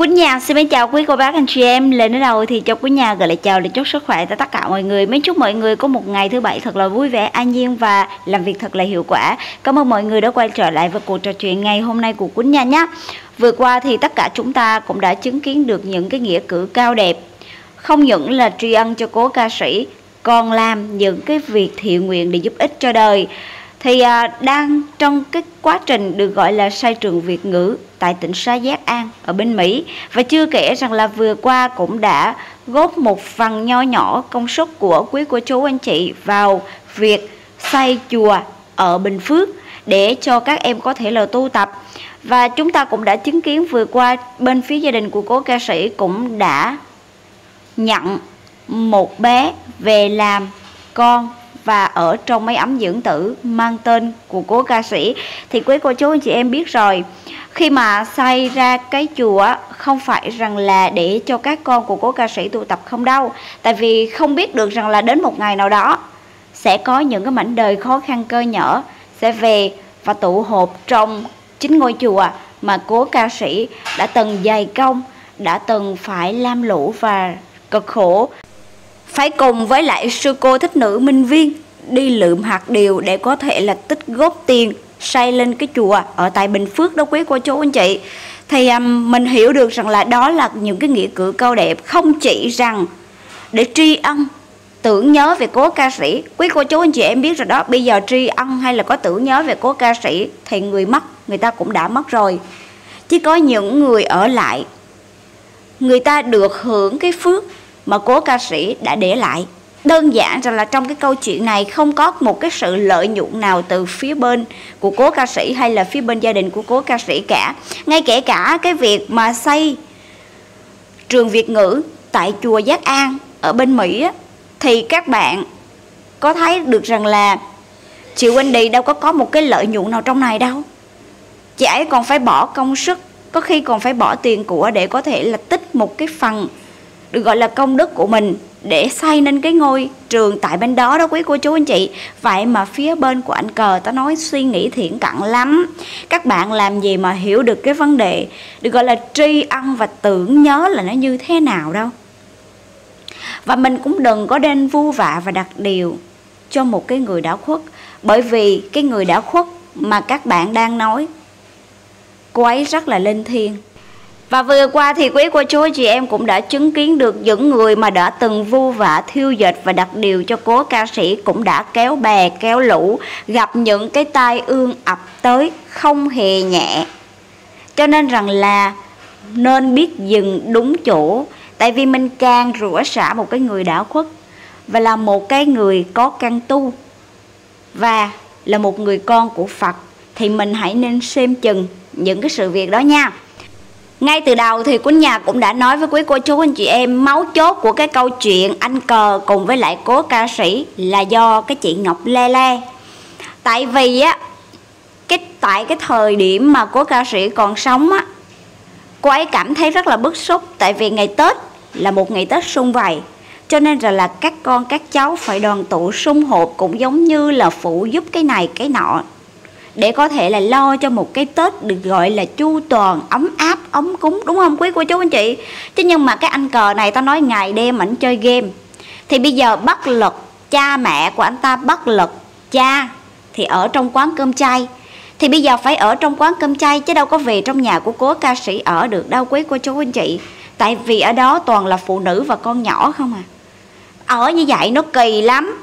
Quýnh Nhà xin chào quý cô bác anh chị em. Lên đến đầu thì cho Quýnh Nhà gửi lời chào để chúc sức khỏe tới tất cả mọi người. Mến chúc mọi người có một ngày thứ bảy thật là vui vẻ, an nhiên và làm việc thật là hiệu quả. Cảm ơn mọi người đã quay trở lại với cuộc trò chuyện ngày hôm nay của Quýnh Nhà nhé. Vừa qua thì tất cả chúng ta cũng đã chứng kiến được những cái nghĩa cử cao đẹp Không những là tri ân cho cố ca sĩ Còn làm những cái việc thiện nguyện để giúp ích cho đời. Thì à, đang trong cái quá trình được gọi là sai trường Việt ngữ tại tỉnh Sa Giác An, ở bên Mỹ. Và chưa kể rằng là vừa qua cũng đã góp một phần nho nhỏ công suất của quý cô chú anh chị vào việc xây chùa ở Bình Phước để cho các em có thể là tu tập. Và chúng ta cũng đã chứng kiến vừa qua, bên phía gia đình của cố ca sĩ cũng đã nhận một bé về làm con và ở trong mấy ấm dưỡng tử mang tên của cố ca sĩ. Thì quý cô chú anh chị em biết rồi khi mà xây ra cái chùa, không phải rằng là để cho các con của cố ca sĩ tụ tập không đâu. Tại vì không biết được rằng là đến một ngày nào đó, sẽ có những cái mảnh đời khó khăn cơ nhở, sẽ về và tụ họp trong chính ngôi chùa mà cố ca sĩ đã từng dày công, đã từng phải lam lũ và cực khổ. Phải cùng với lại sư cô thích nữ minh viên đi lượm hạt điều để có thể là tích góp tiền xây lên cái chùa ở tại Bình Phước đó quý cô chú anh chị. Thì um, mình hiểu được rằng là đó là những cái nghĩa cử cao đẹp không chỉ rằng để tri ân tưởng nhớ về cố ca sĩ. Quý cô chú anh chị em biết rồi đó bây giờ tri ân hay là có tưởng nhớ về cố ca sĩ thì người mất người ta cũng đã mất rồi. Chỉ có những người ở lại người ta được hưởng cái phước mà cố ca sĩ đã để lại đơn giản rằng là trong cái câu chuyện này không có một cái sự lợi nhuận nào từ phía bên của cố ca sĩ hay là phía bên gia đình của cố ca sĩ cả. Ngay kể cả cái việc mà xây trường Việt ngữ tại chùa Giác An ở bên Mỹ á, thì các bạn có thấy được rằng là chị Wendy đâu có có một cái lợi nhuận nào trong này đâu. Chị ấy còn phải bỏ công sức có khi còn phải bỏ tiền của để có thể là tích một cái phần được gọi là công đức của mình, để xây nên cái ngôi trường tại bên đó đó quý cô chú anh chị. Vậy mà phía bên của anh cờ ta nói suy nghĩ thiện cận lắm. Các bạn làm gì mà hiểu được cái vấn đề được gọi là tri ân và tưởng nhớ là nó như thế nào đâu. Và mình cũng đừng có nên vu vạ và đặt điều cho một cái người đã khuất. Bởi vì cái người đã khuất mà các bạn đang nói, cô ấy rất là linh thiêng và vừa qua thì quý cô chú chị em cũng đã chứng kiến được những người mà đã từng vu vạ thiêu dệt và đặt điều cho cố ca sĩ cũng đã kéo bè, kéo lũ, gặp những cái tai ương ập tới không hề nhẹ. Cho nên rằng là nên biết dừng đúng chỗ, tại vì mình càng rủa xả một cái người đã khuất và là một cái người có căn tu và là một người con của Phật, thì mình hãy nên xem chừng những cái sự việc đó nha. Ngay từ đầu thì Quýnh Nhà cũng đã nói với quý cô chú anh chị em Máu chốt của cái câu chuyện anh cờ cùng với lại cố ca sĩ là do cái chị Ngọc Lê Lê. Tại vì á cái Tại cái thời điểm mà cố ca sĩ còn sống á Cô ấy cảm thấy rất là bức xúc. Tại vì ngày Tết là một ngày Tết sung vầy cho nên là, là các con các cháu phải đoàn tụ sung họp cũng giống như là phụ giúp cái này cái nọ để có thể là lo cho một cái Tết được gọi là chu toàn, ấm áp, ấm cúng đúng không quý cô chú anh chị? Chứ nhưng mà cái anh cờ này tao nói ngày đêm ảnh chơi game. Thì bây giờ bất lực cha mẹ của anh ta bất lực cha thì ở trong quán cơm chay. Thì bây giờ phải ở trong quán cơm chay chứ đâu có về trong nhà của cố ca sĩ ở được đâu quý cô chú anh chị. Tại vì ở đó toàn là phụ nữ và con nhỏ không à. Ở như vậy nó kỳ lắm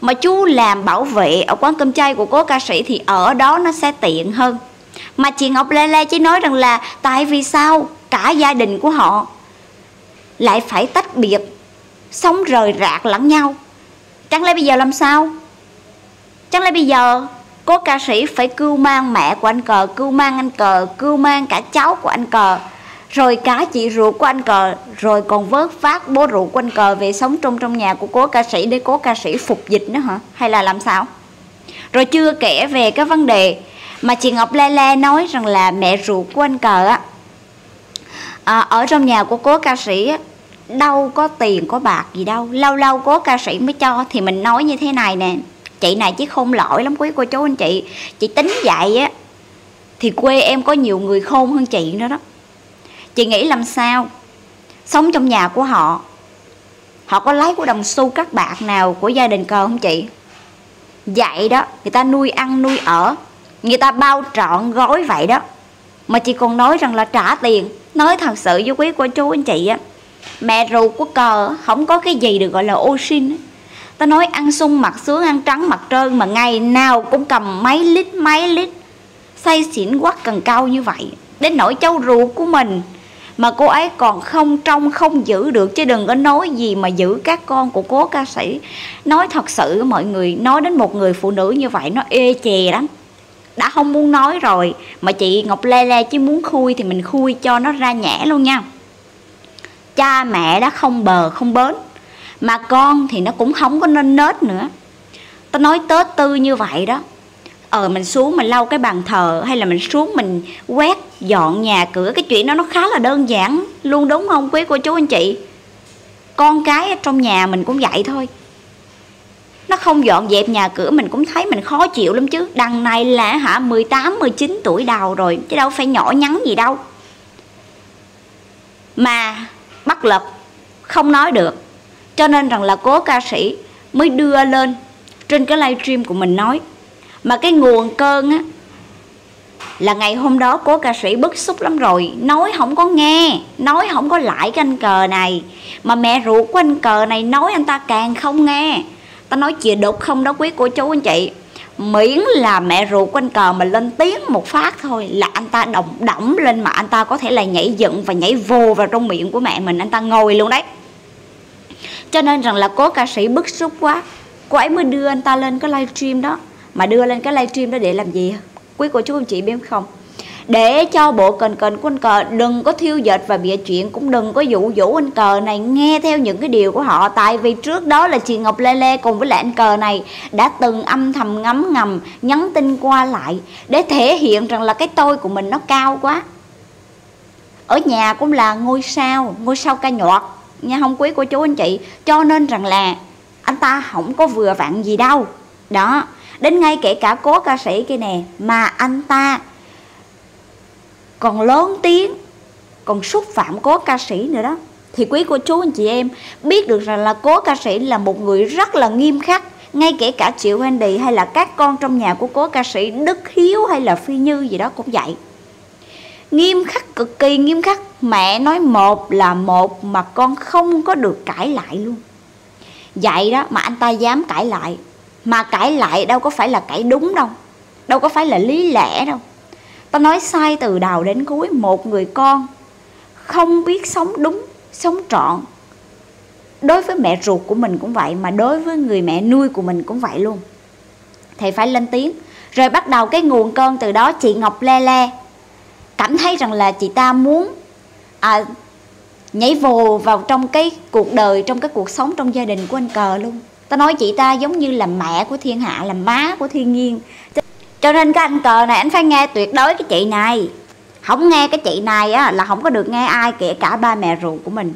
mà chú làm bảo vệ ở quán cơm chay của cố ca sĩ thì ở đó nó sẽ tiện hơn. Mà chị Ngọc Lê Lê chỉ nói rằng là tại vì sao cả gia đình của họ lại phải tách biệt, sống rời rạc lẫn nhau? Chẳng lẽ bây giờ làm sao? Chẳng lẽ bây giờ cố ca sĩ phải cưu mang mẹ của anh cờ, cưu mang anh cờ, cưu mang cả cháu của anh cờ? Rồi cả chị ruột của anh cờ rồi còn vớt phát bố ruột của anh cờ về sống trong trong nhà của cố ca sĩ để cố ca sĩ phục dịch nữa hả? Hay là làm sao? Rồi chưa kể về cái vấn đề mà chị Ngọc Lê Lê nói rằng là mẹ ruột của anh cờ á à, ở trong nhà của cố ca sĩ á, đâu có tiền có bạc gì đâu. Lâu lâu cố ca sĩ mới cho thì mình nói như thế này nè. Chị này chứ không lỗi lắm quý cô chú anh chị. Chị tính vậy á thì quê em có nhiều người khôn hơn chị nữa đó chị nghĩ làm sao? Sống trong nhà của họ. Họ có lấy của đồng xu các bạc nào của gia đình cờ không chị? Vậy đó, người ta nuôi ăn nuôi ở, người ta bao trọn gói vậy đó. Mà chị còn nói rằng là trả tiền. Nói thật sự với quý cô chú anh chị á, mẹ ruột của cờ không có cái gì được gọi là ô xin ta nói ăn sung mặt sướng, ăn trắng mặt trơn mà ngày nào cũng cầm mấy lít mấy lít, say xỉn quắc cần cao như vậy. Đến nỗi cháu ruột của mình mà cô ấy còn không trong không giữ được, chứ đừng có nói gì mà giữ các con của cố ca sĩ. Nói thật sự, mọi người nói đến một người phụ nữ như vậy, nó ê chè lắm. Đã không muốn nói rồi, mà chị ngọc lê lê chứ muốn khui thì mình khui cho nó ra nhẽ luôn nha. Cha mẹ đã không bờ, không bến, mà con thì nó cũng không có nên nết nữa. Tao nói tết tư như vậy đó ờ mình xuống mình lau cái bàn thờ hay là mình xuống mình quét dọn nhà cửa, cái chuyện đó nó khá là đơn giản luôn, đúng không quý cô chú anh chị? Con cái ở trong nhà mình cũng vậy thôi. Nó không dọn dẹp nhà cửa mình cũng thấy mình khó chịu lắm chứ. Đằng này là hả 18 19 tuổi đầu rồi, chứ đâu phải nhỏ nhắn gì đâu. Mà bất lực không nói được. Cho nên rằng là cố ca sĩ mới đưa lên trên cái livestream của mình nói mà cái nguồn cơn á, là ngày hôm đó cố ca sĩ bức xúc lắm rồi. Nói không có nghe, nói không có lại cái anh cờ này. Mà mẹ ruột của anh cờ này nói anh ta càng không nghe. Ta nói chìa đục không đó quý cô chú anh chị. Miễn là mẹ ruột của anh cờ mà lên tiếng một phát thôi là anh ta động động lên mà anh ta có thể là nhảy dựng và nhảy vô vào trong miệng của mẹ mình. Anh ta ngồi luôn đấy. Cho nên rằng là cố ca sĩ bức xúc quá cô ấy mới đưa anh ta lên cái livestream đó mà đưa lên cái livestream đó để làm gì? Quý cô chú anh chị biết không? Để cho bộ cần cần của anh cờ đừng có thiêu dệt và bịa chuyện, cũng đừng có dụ dỗ anh cờ này nghe theo những cái điều của họ. Tại vì trước đó là chị Ngọc Lê Lê cùng với lại anh cờ này đã từng âm thầm ngấm ngầm, nhắn tin qua lại để thể hiện rằng là cái tôi của mình nó cao quá. Ở nhà cũng là ngôi sao ngôi sao ca nhọt. Nha, không quý cô chú, anh chị? Cho nên rằng là anh ta không có vừa vặn gì đâu. Đó đến ngay kể cả cố ca sĩ kia nè, mà anh ta còn lớn tiếng, còn xúc phạm cố ca sĩ nữa đó. Thì quý cô chú, anh chị em, biết được rằng là cố ca sĩ là một người rất là nghiêm khắc, ngay kể cả triệu Wendy hay là các con trong nhà của cố ca sĩ Đức Hiếu hay là Phi Như gì đó cũng vậy. Nghiêm khắc, cực kỳ nghiêm khắc, mẹ nói một là một mà con không có được cãi lại luôn. Vậy đó mà anh ta dám cãi lại mà cãi lại đâu có phải là cãi đúng đâu. Đâu có phải là lý lẽ đâu. Ta nói sai từ đầu đến cuối một người con không biết sống đúng sống trọn. Đối với mẹ ruột của mình cũng vậy mà đối với người mẹ nuôi của mình cũng vậy luôn. Thì phải lên tiếng. Rồi bắt đầu cái nguồn cơn từ đó chị ngọc le le. Cảm thấy rằng là chị ta muốn à, nhảy vồ vào trong cái cuộc đời trong cái cuộc sống trong gia đình của anh cờ luôn ta nói chị ta giống như là mẹ của thiên hạ, là má của thiên nhiên. Cho nên cái anh cờ này, anh phải nghe tuyệt đối cái chị này. Không nghe cái chị này á, là không có được nghe ai kể cả ba mẹ ruột của mình.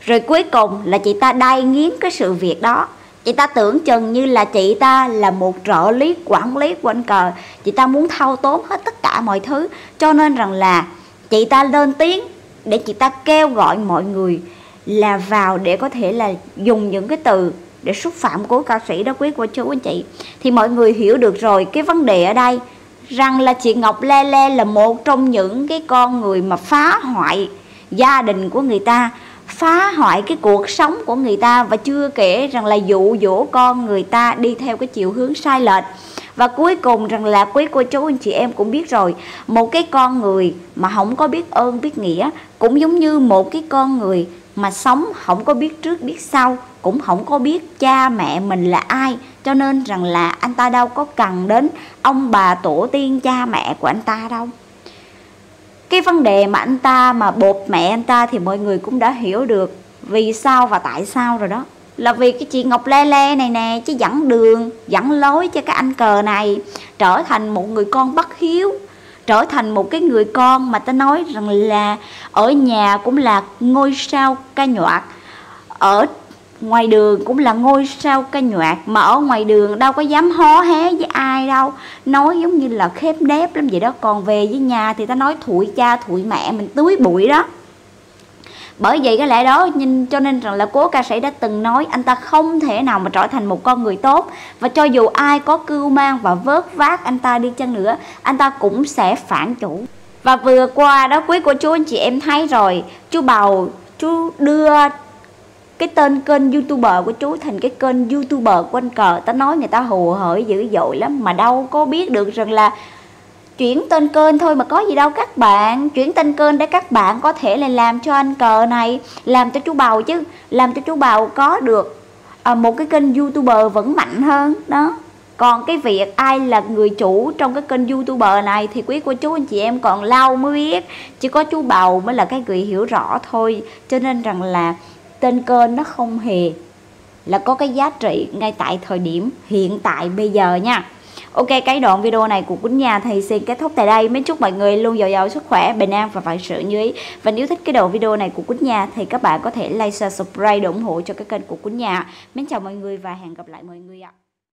Rồi cuối cùng là chị ta đai nghiến cái sự việc đó. Chị ta tưởng chừng như là chị ta là một trợ lý quản lý của anh cờ. Chị ta muốn thâu tóm hết tất cả mọi thứ. Cho nên rằng là chị ta lên tiếng để chị ta kêu gọi mọi người là vào để có thể là dùng những cái từ để xúc phạm cố ca sĩ đó, quý cô chú anh chị. Thì mọi người hiểu được rồi, cái vấn đề ở đây, rằng là chị Ngọc Lê Lê là một trong những cái con người mà phá hoại gia đình của người ta, phá hoại cái cuộc sống của người ta, và chưa kể rằng là dụ dỗ con người ta đi theo cái chiều hướng sai lệch. Và cuối cùng rằng là quý cô chú, anh chị em cũng biết rồi, một cái con người mà không có biết ơn, biết nghĩa, cũng giống như một cái con người mà sống không có biết trước biết sau, cũng không có biết cha mẹ mình là ai. Cho nên rằng là anh ta đâu có cần đến ông bà tổ tiên cha mẹ của anh ta đâu. Cái vấn đề mà anh ta mà bột mẹ anh ta thì mọi người cũng đã hiểu được vì sao và tại sao rồi đó. Là vì cái chị Ngọc Lê Lê này nè, chứ dẫn đường, dẫn lối cho cái anh cờ này, trở thành một người con bất hiếu trở thành một cái người con mà ta nói rằng là ở nhà cũng là ngôi sao ca nhọt ở ngoài đường cũng là ngôi sao ca nhọt mà ở ngoài đường đâu có dám hó hé với ai đâu, nói giống như là khép nép lắm vậy đó. Còn về với nhà thì ta nói thụi cha thụi mẹ mình tưới bụi đó bởi vậy cái lẽ đó, nhìn cho nên rằng là cố ca sĩ đã từng nói, anh ta không thể nào mà trở thành một con người tốt. Và cho dù ai có cưu mang và vớt vát anh ta đi chăng nữa, anh ta cũng sẽ phản chủ. Và vừa qua đó, quý cô chú, anh chị em thấy rồi, chú bầu chú đưa cái tên kênh youtuber của chú thành cái kênh youtuber quanh cờ. Ta nói người ta hù hởi dữ dội lắm, mà đâu có biết được rằng là chuyển tên kênh thôi mà có gì đâu các bạn. Chuyển tên kênh để các bạn có thể là làm cho anh cờ này làm cho chú bầu chứ. Làm cho chú bầu có được à, một cái kênh youtuber vẫn mạnh hơn đó. Còn cái việc ai là người chủ trong cái kênh youtuber này thì quý cô chú anh chị em còn lâu mới biết. Chỉ có chú bầu mới là cái người hiểu rõ thôi. Cho nên rằng là tên kênh nó không hề là có cái giá trị ngay tại thời điểm hiện tại bây giờ nha. Ok cái đoạn video này của Quýnh Nhà thì xin kết thúc tại đây. Mến chúc mọi người luôn giàu giàu sức khỏe, bình an và vạn sự như ý. Và nếu thích cái đoạn video này của Quýnh Nhà thì các bạn có thể like, share, subscribe để ủng hộ cho cái kênh của Quýnh Nhà Mến chào mọi người và hẹn gặp lại mọi người ạ.